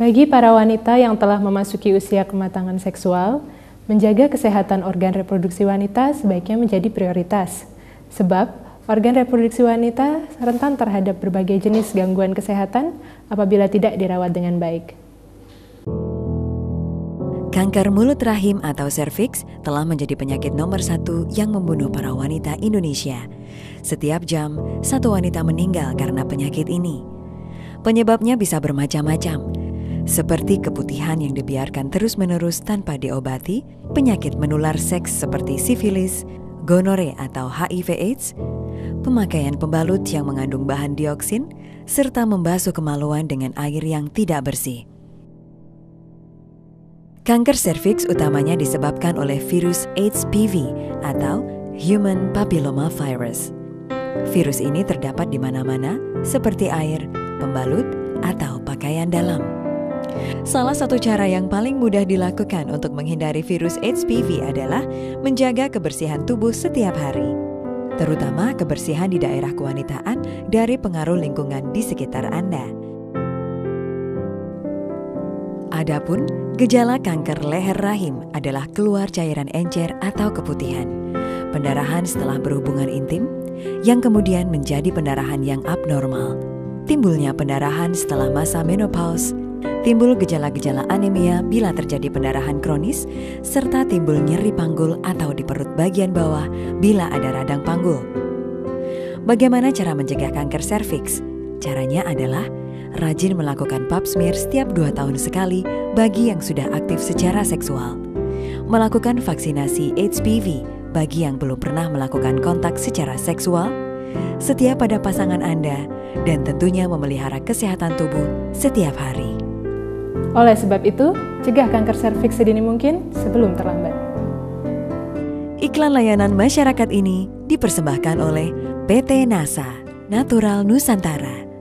Bagi para wanita yang telah memasuki usia kematangan seksual, menjaga kesehatan organ reproduksi wanita sebaiknya menjadi prioritas. Sebab, organ reproduksi wanita rentan terhadap berbagai jenis gangguan kesehatan apabila tidak dirawat dengan baik. Kanker mulut rahim atau serviks telah menjadi penyakit nomor satu yang membunuh para wanita Indonesia. Setiap jam, satu wanita meninggal karena penyakit ini. Penyebabnya bisa bermacam-macam, seperti keputihan yang dibiarkan terus-menerus tanpa diobati, penyakit menular seks seperti sifilis, gonore atau HIV/AIDS, pemakaian pembalut yang mengandung bahan dioksin, serta membasuh kemaluan dengan air yang tidak bersih. Kanker serviks utamanya disebabkan oleh virus HPV atau Human Papilloma Virus. Virus ini terdapat di mana-mana seperti air, pembalut, atau pakaian dalam. Salah satu cara yang paling mudah dilakukan untuk menghindari virus HPV adalah menjaga kebersihan tubuh setiap hari, terutama kebersihan di daerah kewanitaan dari pengaruh lingkungan di sekitar Anda. Adapun gejala kanker leher rahim adalah keluar cairan encer atau keputihan, pendarahan setelah berhubungan intim, yang kemudian menjadi pendarahan yang abnormal, timbulnya pendarahan setelah masa menopause, timbul gejala-gejala anemia bila terjadi pendarahan kronis, serta timbul nyeri panggul atau di perut bagian bawah bila ada radang panggul. Bagaimana cara mencegah kanker serviks? Caranya adalah rajin melakukan pap smear setiap dua tahun sekali bagi yang sudah aktif secara seksual. Melakukan vaksinasi HPV bagi yang belum pernah melakukan kontak secara seksual, setia pada pasangan Anda, dan tentunya memelihara kesehatan tubuh setiap hari. Oleh sebab itu, cegah kanker serviks sedini mungkin sebelum terlambat. Iklan layanan masyarakat ini dipersembahkan oleh PT NASA Natural Nusantara.